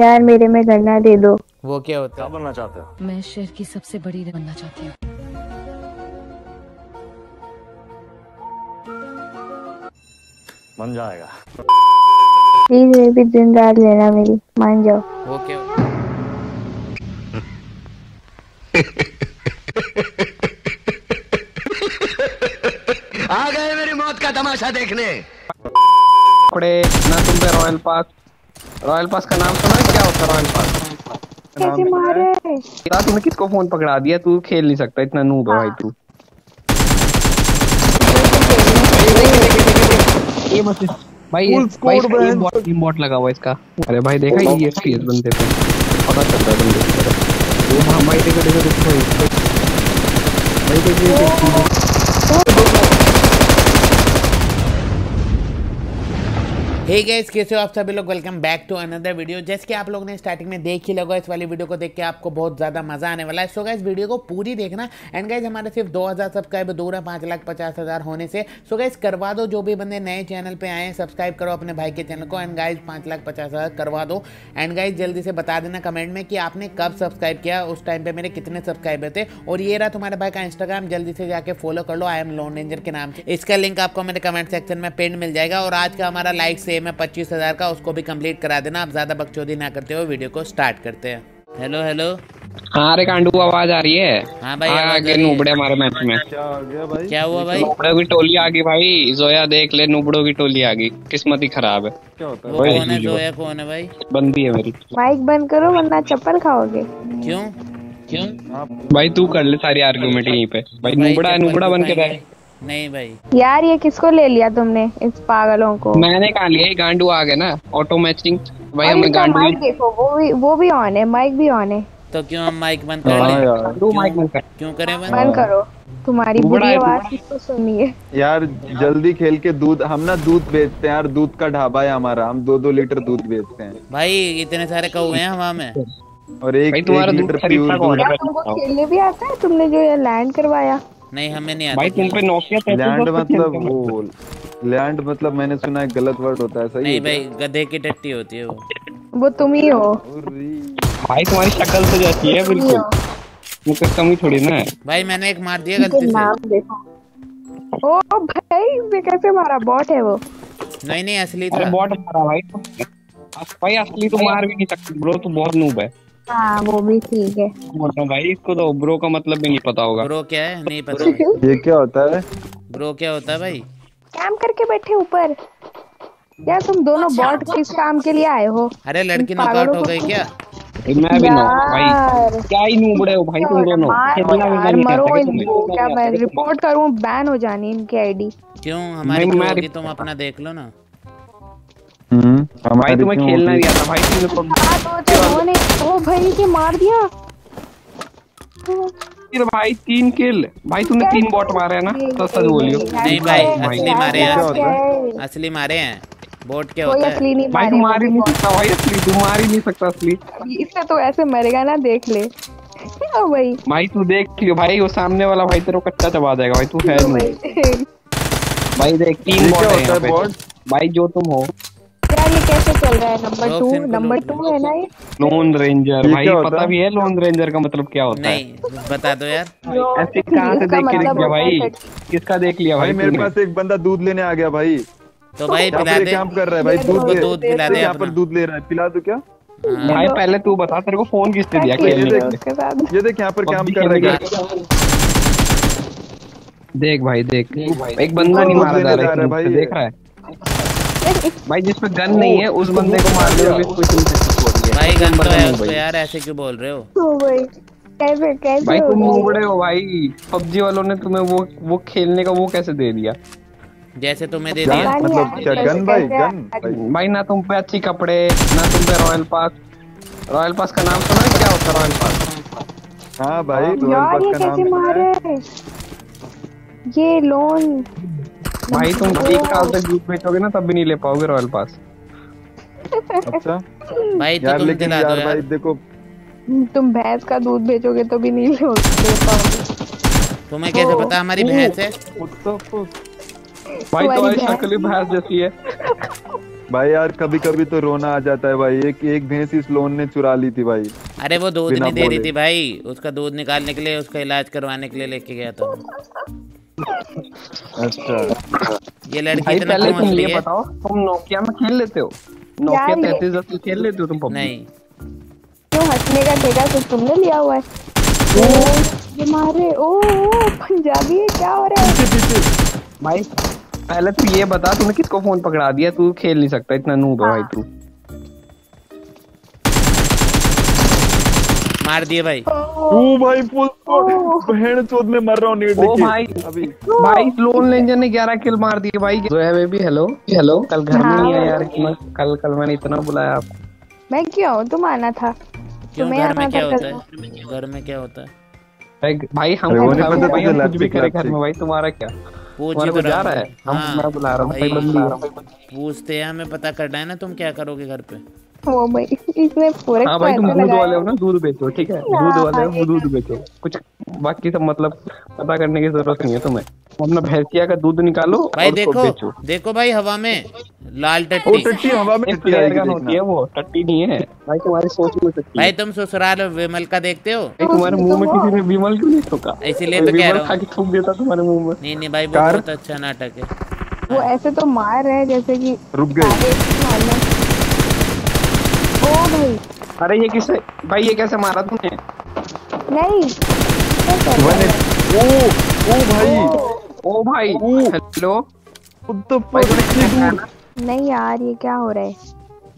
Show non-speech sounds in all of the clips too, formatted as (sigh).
यार मेरे में गन्ना दे दो। वो क्या होता है? बनना चाहते हो? मैं शहर की सबसे बड़ी बनना चाहती हूँ। बन जाएगा। प्लीज़ ये भी दिन रात लेना मेरी। मान जाओ। वो क्या आ गए मेरी मौत का तमाशा देखने। ना तुम पे रॉयल पास रॉयल पास का नाम सुना है? क्या होता रॉयल पास कैसे मारे यार तूने किसको फ़ोन पकड़ा दिया तू खेल नहीं सकता इतना नूब है भाई तू ये मत भाई भाई इसका ये बॉट टीम बॉट लगा हुआ इसका अरे भाई देखा ये एफपीएस बंदे पे पता चल रहा है बंदे की वो हाँ भाई देखो देखो देखो भाई भाई देखो हे गाइस कैसे हो आप सभी लोग? Welcome back to another video जैसे कि आप लोग ने स्टार्टिंग में देख ही लगा इस वाली वीडियो को देख के आपको बहुत ज़्यादा मज़ा आने वाला है। सो गाइस वीडियो को पूरी देखना। एंड गाइस हमारे सिर्फ़ 2000 सब्सक्राइबर दूर है पाँच लाख पचास हज़ार होने से। सो गाइस करवा दो, जो भी बंदे नए चैनल पे आए सब्सक्राइब करो अपने भाई के चैनल को। एंड गाइज़ पाँच लाख पचास हज़ार करवा दो। एंड गाइज़ जल्दी से बता देना कमेंट में कि आपने कब सब्सक्राइब किया, उस टाइम पे मेरे कितने सब्सक्राइबर थे। और ये रहा तुम्हारे भाई का इंस्टाग्राम जल्दी से जाके फॉलो कर लो। आई एम लोन रेंजर के नाम से। इसका लिंक आपको मेरे कमेंट सेक्शन में पिन मिल जाएगा। और आज का हमारा लाइक सेम है पच्चीस हज़ार का उसको भी कंप्लीट करा देना। आप ज़्यादा बकचोदी ना करते हो वीडियो को स्टार्ट करते हैं। हेलो हेलो हाँ अरे कांडू आवाज़ आ रही है? हाँ भाई, आ आगे नुबड़े हमारे मैच में। क्या आ गया भाई? क्या हुआ भाई? नुबड़ों की टोली आ गई भाई। जोया देख ले नुबड़ों की टोली आ गई। किस्मत ही खराब है। क्या होता भाई, कौन है? जोया कौन है भाई? बंदी है मेरी। माइक बंद करो वरना चप्पल खाओगे। क्यों? क्यों? भाई तू कर ले सारी आर्गुमेंट यहीं पे। भाई भाई, नुबड़ा है नुबड़ा बन के। रहे। नहीं भाई। यार ये किसको ले लिया तुमने इस पागलों को? मैंने कहा लिया गांडू आ गए ना ऑटो मैचिंग भाई हमें गांडू माइक देखो वो भी वो भी ऑन है माइक भी ऑन है। तो क्यों हम माइक बंद कर लें? यार। माइक में कर। क्यों करें बंद? बंद करो। तुम्हारी बुरी आवाज़ किसको सुननी है यार जल्दी खेल के दूध हम ना दूध बेचते हैं यार दूध का ढाबा है हमारा हम दो दो लीटर दूध बेचते हैं। भाई इतने सारे कौए हैं हवा में? और एक एक लीटर प्योर दूध। तुमको खेलने भी आता है? तुमने जो ये लैंड करवाया। नहीं हमें नहीं आता भाई तुम पे नोकिया लैंड मतलब वो लैंड मतलब मैंने सुना है गलत वर्ड होता है सही नहीं भाई गधे की टट्टी होती है वो। वो तुम ही हो। भाई तुम्हारी शक्ल तो जैसी है बिल्कुल। मुझे कमी थोड़ी ना है। भाई मैंने एक मार दिया गलती से। नाम देखो। ओ भाई इसने कैसे मारा? बॉट है वो। नहीं नहीं असली अरे था। बॉट मारा भाई। भाई असली तो मार भी नहीं सकती ब्रो तू बहुत नूब है। हाँ वो भी ठीक है। भाई इसको तो ब्रो का मतलब भी नहीं पता होगा। ब्रो क्या है? नहीं पता (laughs) ये क्या होता है? ब्रो क्या होता है भाई? काम करके बैठे ऊपर। यार तुम दोनों बॉट किस काम के लिए आए हो? अरे लड़की नॉकआउट हो गई क्या? मैं भी नौ भाई क्या ही नूबड़े हो भाई तुम दोनों? मार क्या इनको। क्या मैं रिपोर्ट करूँ? बैन हो जानी इनकी आईडी क्यों? हमारी मैं- क्यों तुम अपना देख लो ना। भाई तुम्हें खेलना? नहीं आता भाई तुमने तो ओ भाई के मार दिया। फिर भाई तीन किल भाई तूने तीन बॉट मारे हैं ना? तो सच बोलियो। नहीं भाई असली मारे हैं? असली मारे हैं। बोट क्या होता है। भाई तू मार ही नहीं सकता भाई असली। तू मार ही नहीं सकता असली। इससे तो ऐसे मरेगा ना देख ले। ओ भाई। भाई तू देख लियो भाई वो सामने वाला भाई तेरे को कच्चा चबा देगा भाई तू है। नहीं भाई देख तीन बॉट है? भाई जो तुम हो। यार ये कैसे चल रहा है। नंबर टू नंबर टू है ना ये? लोन रेंजर भाई पता भी है लोन रेंजर का मतलब क्या होता है? नहीं बता दो यार। ऐसे कहाँ से देख के मतलब लिया भाई? किसका देख लिया भाई मेरे पास एक बंदा दूध लेने आ गया भाई। तो भाई पिला दे। काम कर रहा है भाई दूध दूध पिला दे यहाँ पर दूध ले रहा है। पिला दो क्या? हाँ, भाई पहले तू बता तेरे को फ़ोन किसने दिया खेलने ये देख यहाँ पर काम कर रहा है देख भाई देख। एक बंदा नहीं मारा जा रहा है। देख रहा है? भाई जिसपे गन नहीं है उस बंदे को मार दे कुछ नहीं सकती भाई गन तो है उसको यार ऐसे क्यों बोल रहे हो? ओ भाई कैसे कैसे भाई तुम ये? मुबड़े हो भाई। पबजी वालों ने तुम्हें वो वो खेलने का वो कैसे दे दिया? जैसे तुम्हें दे दिया। मतलब क्या गन भाई गन भाई। ना तुम पे अच्छी कपड़े ना तुम पे रॉयल पास। रॉयल पास का नाम सुना है क्या होता है रॉयल पास? हाँ भाई रॉयल पास का नाम ये लोन। भाई तुम (laughs) एक साल तक दूध बेचोगे ना तब भी नहीं ले पाओगे रॉयल पास अच्छा? भाई तो यार तुम लेकिन दिला दो यार भाई देखो। तुम भैंस का दूध बेचोगे तो भी नहीं ले पाओगे। तुम्हें कैसे पता हमारी भैंस है? the भाई भैंस- शक्ल ही भैंस जैसी है। भाई यार कभी कभी तो रोना आ जाता है भाई। एक एक भैंस इस लोन ने चुरा ली थी भाई। अरे वो दूध नहीं दे रही थी भाई। उसका दूध निकालने के लिए उसका इलाज करवाने के लिए लेके गया था। अच्छा। ये लड़की इतना पहले क्यों तुम ये बताओ तुम नोकिया में खेल लेते हो? नोकिया तैतीस दस खेल लेते हो तुम PUBG? नहीं। क्यों हंसने का ठेका सिर्फ़ तुमने लिया हुआ है? ओ, ये मारे ओ, ओ पंजाबी है क्या हो रहा है? भाई पहले तू ये बता तूने किसको फ़ोन पकड़ा दिया? तू खेल नहीं सकता इतना नूब है भाई तू। मार दिए भाई। ओ भाई फुल बहन चोद में मर रहा हूँ नीड ओ भाई अभी। भाई लोन लेंजर ने 11 किल मार दिए भाई। जोया बेबी हेलो हेलो कल घर में नहीं आया यार कल कल मैंने इतना बुलाया आपको मैं क्यों? तुम आना था। तुम्हें घर आना में क्या था होता है? घर में क्या होता है? भाई भाई हम भाई कुछ भी करे घर में भाई तुम्हारा क्या? पूछ ही तो जा रहा है। हम हाँ, मैं बुला हूँ रहा हूँ। पूछते हैं हमें पता करना है ना तुम क्या करोगे घर पे। भाई इसने पूरे हाँ भाई तुम दूध वाले हो ना दूध बेचो ठीक है? दूध वाले हाँ, दूध बेचो। कुछ बाकी सब मतलब पता करने की ज़रूरत नहीं है तुम्हें। अपना भैंसिया का दूध निकालो भाई और देखो बेचो। देखो भाई हवा में लाल ओ टट्टी। टट्टी हवा में टट्टी होती है वो टट्टी नहीं है। भाई तुम्हारी सोच में है। भाई तुम ससुराल विमल का देखते हो? भाई तुम्हारे मुँह में किसी ने विमल क्यों नहीं ठोका इसीलिए तो कह विमल रहा खा हूँ। के थूक देता तुम्हारे मुँह में। नहीं नहीं भाई बहुत अच्छा नाटक है। वो ऐसे तो मार रहे हैं जैसे कि रुक गई ओ भाई। अरे ये किसे? भाई ये कैसे मारा तुमने नहीं वन? ओ ओ भाई। ओ भाई। हेलो? तूने नहीं यार ये क्या हो रहा है?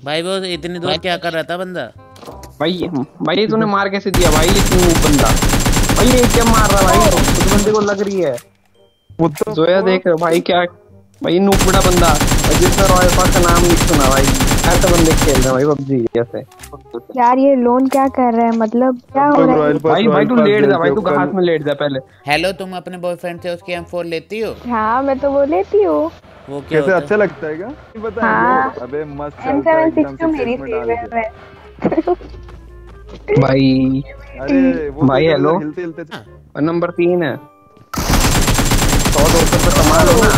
भाई वो इतनी दूर क्या कर रहा था बंदा? भाई भाई तूने मार कैसे दिया? भाई ये क्यों बंदा। भाई ये क्या मार रहा भाई? उस बंदे को लग रही है। जोया देख रहे हो भाई क्या भाई नूपड़ा बंदा। जिसने रॉयल पास का नाम नहीं सुना भाई ऐसे बंदे खेल रहे हैं भाई पबजी ऐसे यार ये लोन क्या कर रहा है? मतलब क्या हो रहा है? भाई भाई तू लेट जा भाई तू घास में लेट जा पहले। हेलो तुम अपने बॉयफ्रेंड से उसकी एम फोर लेती हो? हाँ मैं तो वो लेती हूँ। वो क्या कैसे अच्छा लगता है क्या? नहीं पता हाँ। अबे मस्त एम चलता है सेवन एकदम सिक्स तो से मेरी फेवरेट है? (laughs) भाई अरे वो भाई, तो हेलो। हिलते हिलते नंबर तीन है। सौ दो सौ पे कमा लो ना।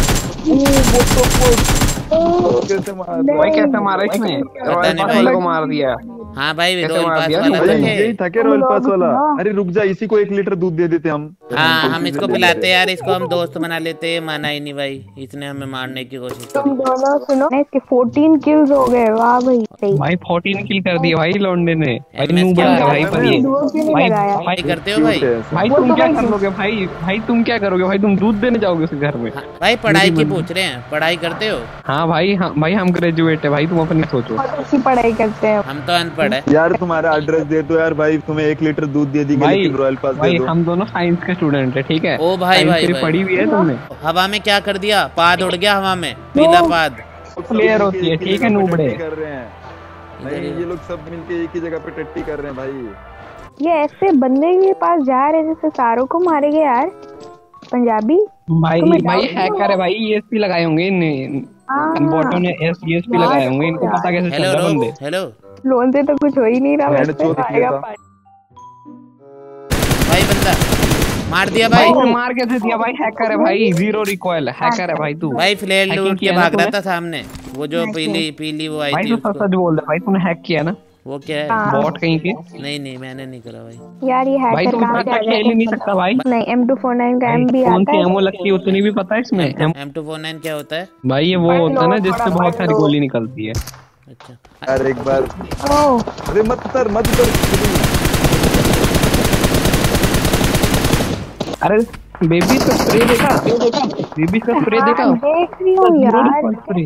कैसे मार भाई कैसे मारा इसने? रॉयल नहीं भाई। को मार दिया। हाँ भाई कैसे रोल पास वाला तो यही था क्या पास वाला? हाँ। अरे रुक जा इसी को एक लीटर दूध दे देते हम। हाँ हम इसको पिलाते यार इसको हम दोस्त बना लेते माना ही नहीं भाई इसने हमें मारने की कोशिश तुम दोनों सुनो। इसके 14 किल्स हो गए वाह भाई भाई फोर्टीन किल कर दिया भाई लौंडे ने। भाई है? है? करते हो भाई? है। भाई तुम तो क्या करोगे भाई? भाई तुम क्या करोगे? भाई तुम दूध देने जाओगे उस घर में? हाँ, भाई पढ़ाई की पूछ रहे हैं पढ़ाई करते हो? हाँ भाई हाँ भाई हम ग्रेजुएट है भाई तुम अपनी सोचो। पढ़ाई करते हैं। हम तो अनपढ़ है। यार तुम्हारा एड्रेस दे दो यार भाई। तुम्हें एक लीटर दूध दे दी रॉयल पास दे दो। हम दोनों साइंस के स्टूडेंट है ठीक है? ओ भाई भाई भाई। पढ़ी हुई है तुमने? हवा में क्या कर दिया? पाद उड़ गया हवा में। पीला पाद प्लेयर होती है ठीक है नूबड़े कर रहे हैं। नहीं ये लोग सब मिलके एक ही जगह पे टट्टी कर रहे हैं भाई। ये ऐसे बंदे के पास जा रहे हैं जैसे सारों को मारेंगे यार। पंजाबी? भाई भाई हैकर है भाई ईएसपी लगाए होंगे इन हाँ। बोटों ने एस ईएसपी लगाए होंगे इनको पता कैसे चल रहा है बंदे। हेलो लोन से तो कुछ हो ही नहीं रहा मैंने वैसे किया था। भाई बंदा मार दिया भाई। भाई मार कैसे दिया भाई? हैकर है भाई ज़ीरो रिकॉइल हैकर है भाई तू। भाई फ्लेयर लूट के भाग रहा था सामने। वो जो पीली पीली वो आई भाई थी तू सच बोल दे भाई तूने हैक किया ना? वो क्या है? हाँ। बॉट कहीं के नहीं नहीं मैंने नहीं करा भाई। यार ये भाई हैकर तू कहाँ इतना खेल ही नहीं सकता भाई। नहीं एम टू फोर नाइन का एम भी कौन आता सी है। एमओ लगती है उतनी भी पता है इसमें? M- M two four nine क्या होता है? भाई ये वो होता है ना जिससे बहुत सारी गोली निकलती है। अच्छा। यार एक बार। अरे मत कर मत कर अरे बेबी का स्प्रे देखा? बेबी का स्प्रे देखा हाँ, देख? रही हूँ ज़ीरो यार स्प्रे।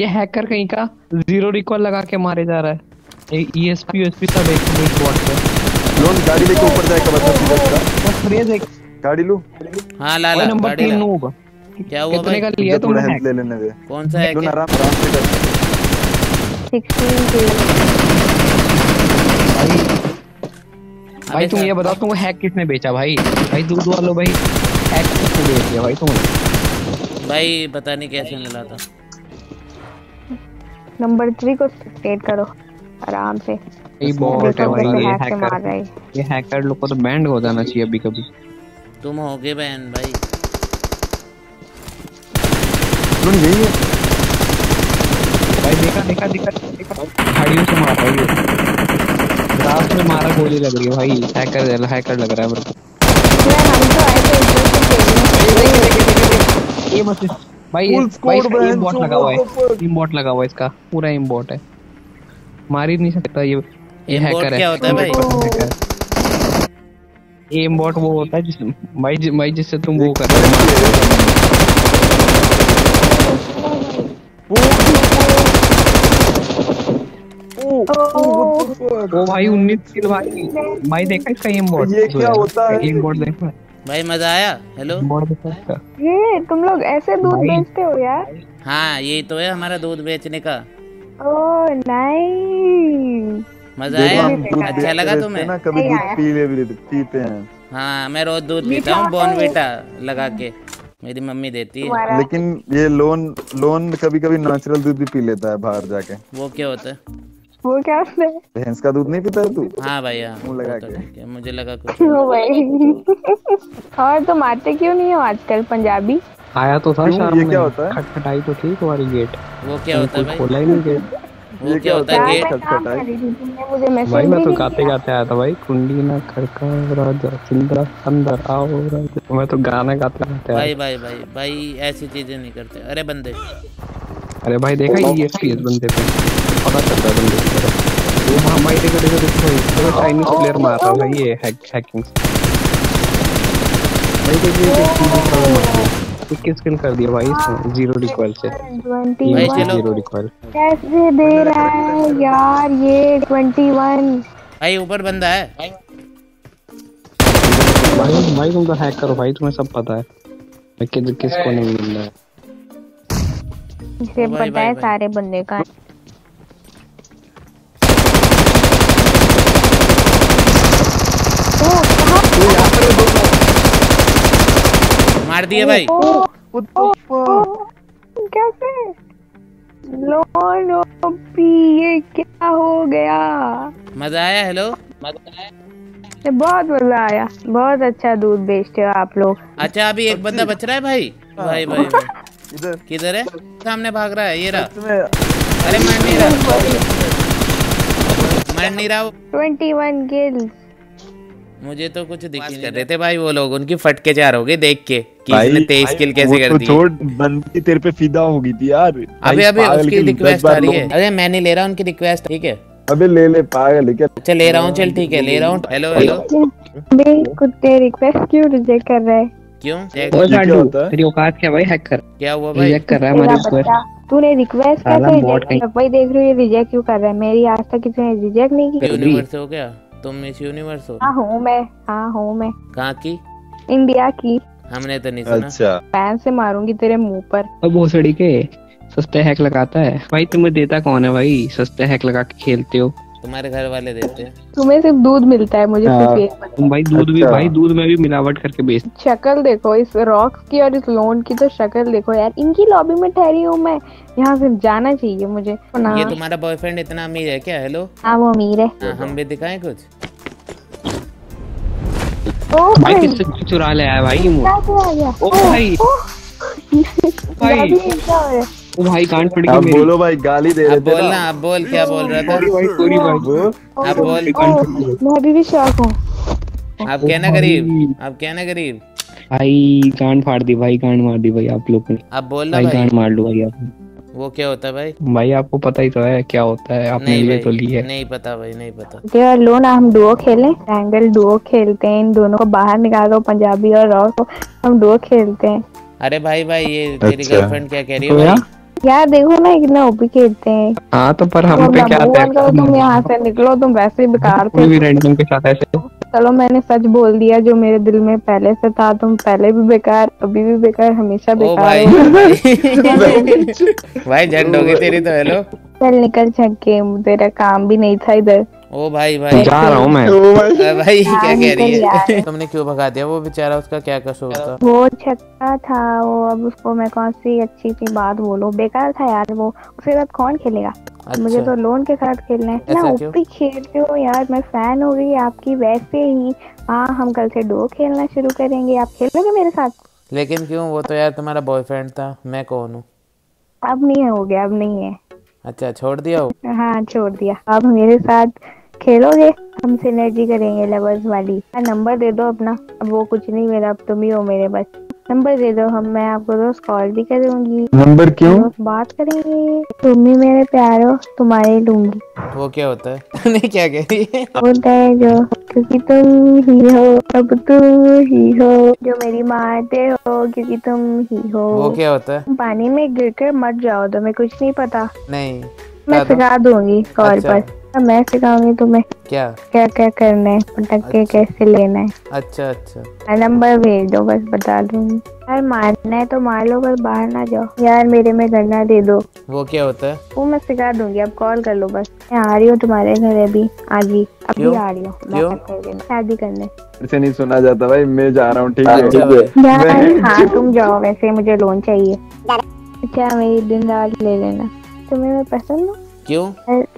ये हैकर कहीं का? ज़ीरो रिकॉल लगा के मारे जा रहा है। ईएसपी यूएसपी सब एक एक बॉट पे लोन गाड़ी लेके ऊपर जाएगा बता सीधा सीधा बस स्प्रे देख। गाड़ी लू? हाँ ला ला नंबर गाड़ी तीन ला। नूब क्या हुआ कितने भाई? का लिया तुमने ले लेने दे। कौन सा है? लोन आराम आराम से कर। 16 kills। भाई तुम ये बताओ तुमको हैक किसने बेचा भाई? भाई दूध वालों भाई हैक किसने बेच दिया भाई तुमने भाई पता नहीं कैसे मिला था। नंबर थ्री को स्टेट करो आराम से। ये बॉट है भाई ये हैकर रहा है। ये हैकर लोग को तो बैंड हो जाना चाहिए अभी कभी तुम होगे बहन भाई। लोन यही है। देखा देखा देखा देखा। से मार ये। रात में मारा गोली लग रही है भाई। हैकर हैकर लग रहा है मेरे को। यार हम तो ये मत भाई बॉट लगा हुआ है. बॉट लगा हुआ है इसका। पूरा एम बॉट है। मार ही नहीं सकता ये ये हैकर है। क्या होता है भाई? एम बॉट वो होता है जिस भाई भाई जिससे तुम वो कर रहे हो। ओ भाई 19 किल भाई। भाई देखा इसका एम बॉट ये क्या होता है? एम बॉट देखा। भाई मज़ा आया। हेलो बॉट ये तुम लोग ऐसे दूध बेचते हो यार? हाँ ये तो है हमारा दूध बेचने का। ओह नाइस मज़ा आया। अच्छा लगा तुम्हें? ना कभी दूध पी ले भी लेते- पीते हैं। हाँ मैं रोज दूध पीता हूँ बॉर्नविटा लगा के। मेरी मम्मी देती है। लेकिन ये लोन लोन कभी कभी नेचुरल दूध भी पी लेता है बाहर जाके। वो क्या होता है? वो क्या होता है भैंस का दूध नहीं पीता तू? हाँ भाई हाँ मुँह लगा तो के। मुझे लगा कुछ (laughs) भाई और। तुम आते क्यों नहीं हो आजकल पंजाबी? आया तो था शाम ये में क्या होता है? खटखटाई तो ठीक हमारी गेट वो क्या होता है भाई? खोला ही नहीं गेट ये क्या होता है? गेट मैसेज भाई मैं तो गाते गाते आया था भाई। कुंडी ना खड़का राजा सिंदरा अंदर आओ राजा मैं तो गाना गाते गाते आया। भाई भाई भाई भाई ऐसी चीज़ें नहीं करते। अरे बंदे। अरे भाई देखा ये बंदे पे पता चल रहा है बंदे की तरह वो वहाँ भाई देखो देखो देखो देखो चाइनीज़ प्लेयर मार रहा है भाई ये हैक हैकिंग भाई देखिए ये तरह मार दिया इक्कीस किल कर दिया भाई इसने ज़ीरो रिकॉइल से भाई चलो। ज़ीरो रिकॉइल कैसे दे रहा है यार ये ट्वेंटी वन भाई ऊपर बंदा है भाई भाई तुम तो हैक करो भाई तुम्हें सब पता है किस किसको नहीं मिल रहा है इसे पता है सारे बंदे का मार दिए भाई। कैसे लो लो पी ये क्या हो गया? मज़ा आया हेलो बहुत मज़ा आया। बहुत अच्छा दूध बेचते हो आप लोग। अच्छा अभी एक बंदा बच रहा है भाई? भाई भाई भाई। इधर। किधर है? सामने भाग रहा है ये रहा। अरे मर नहीं रहा। मर नहीं रहा ट्वेंटी वन किल्स। मुझे तो कुछ दिख नहीं कर रहे। थे भाई वो लोग उनकी फटके चार हो गए देख के कि इसने तेईस किल कैसे कर तो दी। छोड़ बंदी तेरे पे फिदा हो गई थी यार। अभी अभी उसकी रिक्वेस्ट आ रही है। अरे मैं नहीं ले रहा उनकी रिक्वेस्ट ठीक है। अबे ले ले पागल है क्या? अच्छा ले रहा हूँ चल ठीक है ले रहा हूँ। हेलो हेलो बे कुत्ते रिक्वेस्ट क्यों रिजेक्ट कर रहे हैं? क्यों? तेरी औकात क्या भाई हैक कर क्या हुआ भाई? रिजेक्ट कर रहा है हमारी रिक्वेस्ट तूने रिक्वेस्ट कैसे रिजेक्ट भाई देख रही है रिजेक्ट क्यों कर रहा है? मेरी आज तक किसी ने रिजेक्ट नहीं की। यूनिवर्स हो क्या तुम मिस यूनिवर्स हो? हाँ हूँ मैं। हाँ हूँ मैं। कहाँ की? इंडिया की। हमने तो नहीं सुना। अच्छा। पैन से मारूँगी तेरे मुँह पर। अब भोसड़ी के सस्ते हैक लगाता है। भाई तुम्हें देता कौन है भाई? सस्ते हैक लगा के खेलते हो। तुम्हारे घर वाले देते हैं। तुम्हें सिर्फ़ दूध मिलता है मुझे सिर्फ़ हाँ। ये तुम भाई दूध भी अच्छा। भाई दूध में भी मिलावट करके बेच शक्ल देखो इस रॉक्स की और इस लोन की तो शक्ल देखो यार इनकी लॉबी में ठहरी हूँ मैं। यहाँ से जाना चाहिए मुझे। ये तुम्हारा बॉयफ्रेंड इतना अमीर है क्या? हेलो हाँ वो अमीर है। हाँ, हम भी दिखाए कुछ? ओ भाई किससे चुरा ले आया भाई मुँह? क्या क्या आ गया ओ भाई। भाई क्या हो रहा है? ओ भाई कान पड़ गई मेरी। बोलो भाई गाली दे रहे अब थे बोलना ना। अब बोल क्या बोल रहा था? भाई सॉरी भाई। वो? अब बोल। मैं अभी भी शौक हूँ। अब कहना गरीब अब कहना गरीब भाई गांड फाड़ दी भाई गांड मार दी भाई आप लोग ने। अब बोलना भाई भाई। गांड मार लो भाई आप। वो क्या होता है भाई? भाई आपको पता ही तो है क्या होता है। आपने लिए तो ली है। नहीं पता भाई नहीं पता। यार लो ना हम डुओ खेलें। ट्रायंगल डुओ खेलते हैं इन दोनों को बाहर निकाल दो पंजाबी और रॉक को। हम डुओ खेलते हैं। अरे भाई भाई ये तेरी अच्छा। गर्लफ्रेंड क्या कह रही तो है भाई यार देखो ना इतना ओपी खेलते हैं। हाँ तो पर हम तो पे क्या आता है? तुम (laughs) यहाँ से निकलो तुम वैसे ही बेकार थे। भी रैंडम के साथ ऐसे। चलो मैंने सच बोल दिया जो मेरे दिल में पहले से था तुम पहले भी बेकार अभी भी बेकार हमेशा बेकार भाई। (laughs) भाई झंड हो गई तेरी तो हेलो चल निकल छक के तेरा काम भी नहीं था इधर। ओ भाई भाई। जा रहा हूँ मैं। ओ भाई। भाई क्या कह रही है? तुमने क्यों भगा दिया? वो बेचारा उसका क्या कसूर था? वो छक्का था वो अब उसको मैं कौन सी अच्छी सी बात बोलूँ? बेकार था यार वो। उसके साथ कौन खेलेगा? अच्छा। मुझे तो लोन के साथ खेलना है। ना क्यों? ओपी खेलते हो यार मैं फ़ैन हो गई आपकी वैसे ही। हाँ हम कल से डो खेलना शुरू करेंगे। आप खेलोगे मेरे साथ? लेकिन क्यों? वो तो यार तुम्हारा बॉयफ्रेंड था। मैं कौन हूँ? अब नहीं हो गया अब नहीं है। अच्छा छोड़ दिया हो हाँ छोड़ दिया। अब मेरे साथ खेलोगे? हम सिनर्जी करेंगे लवर्स वाली। नंबर दे दो अपना। अब वो कुछ नहीं मेरा अब तुम ही हो मेरे बस नंबर दे दो हम मैं आपको रोज कॉल भी करूँगी। नंबर क्यों? बात करेंगे। तुम ही मेरे प्यार हो तुम्हारे लूँगी। वो क्या होता है? (laughs) नहीं क्या कह रही है? होता है जो क्योंकि तुम ही हो अब तुम ही हो। जो मेरी मारते हो क्योंकि तुम ही हो। वो क्या होता है? तुम पानी में गिर कर मर जाओ तुम्हें कुछ नहीं पता। नहीं मैं सिखा दूँगी कॉल अच्छा। पर। मैं सिखाऊँगी तुम्हें। क्या? क्या क्या करना है? पटक के अच्छा। कैसे लेना है? अच्छा अच्छा। नंबर भेज दो बस बता दूँगी। यार मारना है तो मार लो बस बाहर ना जाओ। यार मेरे में गन्ना दे दो। वो क्या होता है? वो मैं सिखा दूँगी अब कॉल कर लो बस। मैं आ रही हूँ तुम्हारे घर अभी। आज ही अभी आ रही हूँ। शादी करने। से नहीं सुना जाता भाई मैं जा रहा हूँ ठीक है? अच्छा। यार हाँ तुम जाओ वैसे मुझे लोन चाहिए। अच्छा मेरी दिन रात ले लेना। तुम्हें मैं पसंद हूँ? क्यों?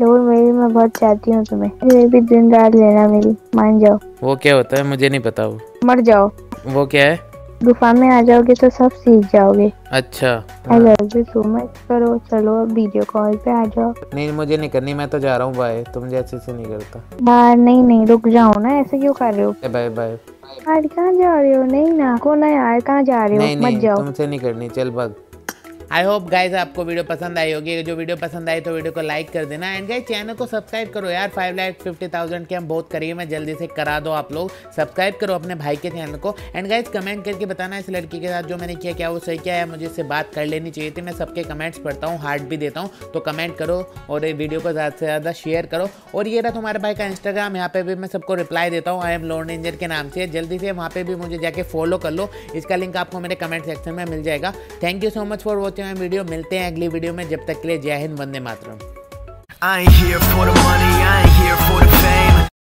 लोन मेरी मैं बहुत चाहती हूँ तुम्हें। मेरी भी दिन रात लेना मेरी मान जाओ। वो क्या होता है? मुझे नहीं पता वो। मर जाओ। वो क्या है? गुफा में आ जाओगे तो सब सीख जाओगे। अच्छा। I love you so much करो चलो अब वीडियो कॉल पे आ जाओ। नहीं मुझे नहीं करनी मैं तो जा रहा हूँ। बाय तुम जैसे से नहीं करता। बाहर नहीं नहीं रुक जाओ ना ऐसे क्यों कर रहे हो? बाय बाय यार कहाँ जा रहे हो? नहीं ना को ना यार कहाँ जा रहे हो? मत जाओ। तुमसे नहीं करनी। चल भाग आई होप गाइज़ आपको वीडियो पसंद आई होगी। जो वीडियो पसंद आई तो वीडियो को लाइक कर देना। एंड गाइज़ चैनल को सब्सक्राइब करो यार। फाइव लाख फिफ्टी थाउज़ेंड के हम बहुत करीब हैं। जल्दी से करा दो आप लोग। सब्सक्राइब करो अपने भाई के चैनल को। एंड गाइज़ कमेंट करके बताना इस लड़की के साथ जो मैंने किया, क्या वो सही क्या है। मुझे इससे बात कर लेनी चाहिए थी। मैं सबके कमेंट्स पढ़ता हूँ। हार्ट भी देता हूँ। तो कमेंट करो और वीडियो को ज़्यादा से ज़्यादा शेयर करो। और ये रहा तुम्हारे भाई का इंस्टाग्राम यहाँ पे भी मैं सबको रिप्लाई देता हूँ। आई एम लोन इंजर के नाम से। जल्दी से वहाँ पे भी मुझे जाके फॉलो कर लो। इसका लिंक आपको मेरे कमेंट सेक्शन में मिल जाएगा। Thank you so much for watching my video मिलते हैं अगली वीडियो में। जब तक के लिए जय हिंद, वंदे मातरम।